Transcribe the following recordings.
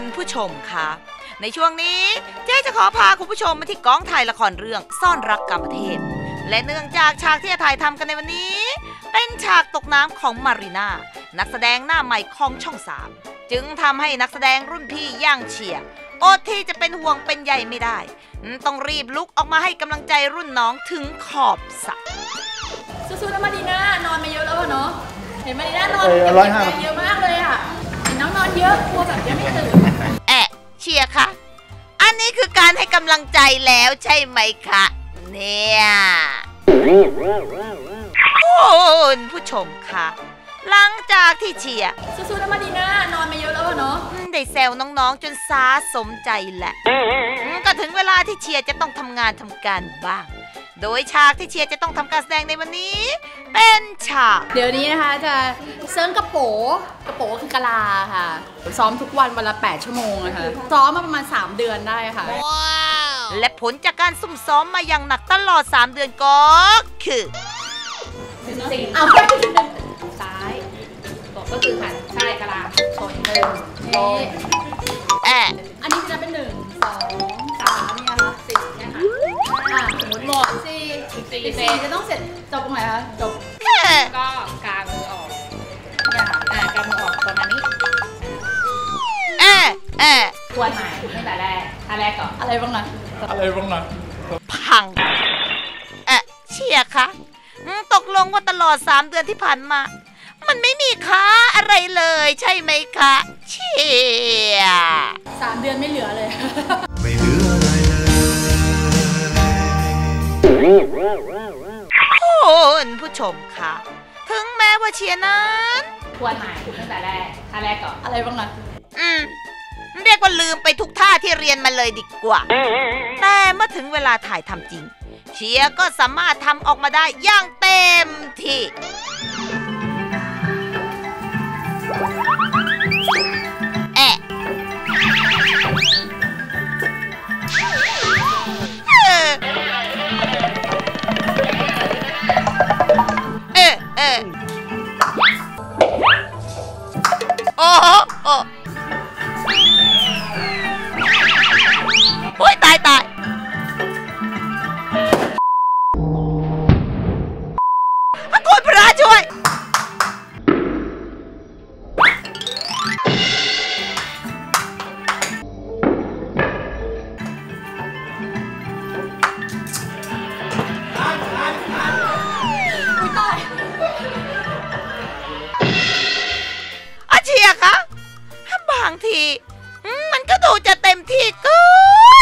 ณผู้ชมคะในช่วงนี้เจ๊จะขอพาคุณผู้ชมมาที่กองถ่ายละครเรื่องซ่อนรักกรรมเทพและเนื่องจากฉากที่จะถ่ายทำกันในวันนี้ เป็นฉากตกน้ำของมารีนานักแสดงหน้าใหม่ของช่องสามจึงทำให้นักแสดงรุ่นพี่ย่างเชียร์โอที่จะเป็นห่วงเป็นใยไม่ได้ ต้องรีบลุกออกมาให้กำลังใจรุ่นน้องถึงขอบสระสู้ๆนะมาดีน่านอนมาเยอะแล้วอะเนาะเห็นมาดีน่านอนเออเก็บร้อยห้าแรงเยอะมากเลยอะเห็นน้องนอนเยอะกลัวแบบยังไม่ตื่น การให้กำลังใจแล้วใช่ไหมคะ เนี่ย คุณผู้ชมคะหลังจากที่เชียร์สู้ๆนะมาดีน่านอนมาเยอะแล้วอะเนาะได้แซวน้องๆ จนสาสมใจแหละ ก็ถึงเวลาที่เชียร์จะต้องทำงานทำการบ้าง โดยฉากที่เชียร์จะต้องทำการแสดงในวันนี้ เป็นฉาก เดี๋ยวนี้นะคะจะเซิร์งกระโปกระโปคือกะลาค่ะ ซ้อมทุกวันวันละ 8 ชั่วโมงนะคะซ้อมมาประมาณ 3 เดือนได้ค่ะ และผลจากการซุ่มซ้อมมาอย่างหนักตลอด 3 เดือนก็คือเอาไปซ้ายบอกก็คือหันใช่กะลาชนหนึ่งลงแอะอันนี้จะเป็นหนึ่งสอง สี่สี่สี่เซนจะต้องเสร็จจบตรงไหนคะจบแค่ก็กางมือออกเนี่ยค่ะอ่ากางมือออกประมาณนี้แอะแอะทวนใหม่ตั้งแต่แรกท่าแรกก่อนอะไรบ้างนะอะไรบ้างนะพังแอะเชียร์คะอืมตกลงว่าตลอด 3 เดือนที่ผ่านมา มันไม่มีค่าอะไรเลยใช่ไหมคะ เชียร์สามเดือนไม่เหลือเลย คุณผู้ชมคะถึงแม้ว่าเชียร์นั้นทวนใหม่ตั้งแต่แรกท่าแรกก่อนอะไรบ้างนะอืมเรียกว่าลืมไปทุกท่าที่เรียนมาเลยดีกว่า แต่เมื่อถึงเวลาถ่ายทำจริง เชียร์ก็สามารถทำออกมาได้อย่างเต็มที่ โอ้โหโอ้โอ้ยตายตาย ทีมันก็ดูจะเต็มที่เกิ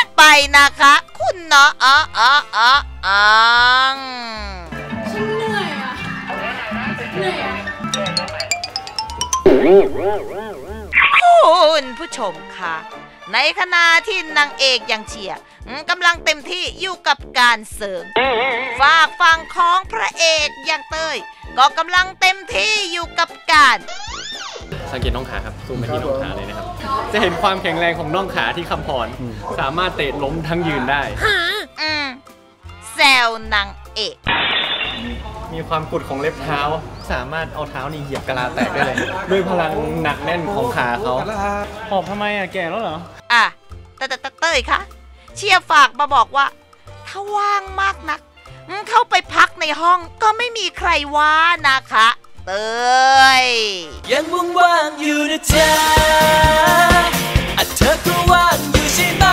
นไปนะคะ คุณเนาะอ๋ออ๋ออ๋ออ๋ฉันเหนื่อยอะเหนื่อยอะคุณผู้ชมคะในขณะที่นางเอกอย่างเชียร์กำลังเต็มที่อยู่กับการเสริมฝากฝั่งของพระเอกอย่างเต้ย ก็กำลังเต็มที่อยู่กับการ สังเกตน่องขาครับซูมไปที่น่องขาเลยนะครับ จะเห็นความแข็งแรงของน่องขาที่คำพร สามารถเตะล้มทั้งยืนได้อืมแซวนางเอกมีความกุดของเล็บเท้า สามารถเอาเท้านี่เหยียบกะลาแตกได้เลย ด้วยพลังหนักแน่นของขาเขาหอบทำไมอะแก่แล้วเหรอ อะแต่แต่แต่เต้ยคะเชียร์ฝากมาบอกว่า ถ้าว่างมากนักอืมเข้าไปพักในห้องก็ไม่มีใครว่านะคะ เตยยังว่างๆอยู่นะจ๊ะอะเธอก็ว่างอยู่ใช่ไหม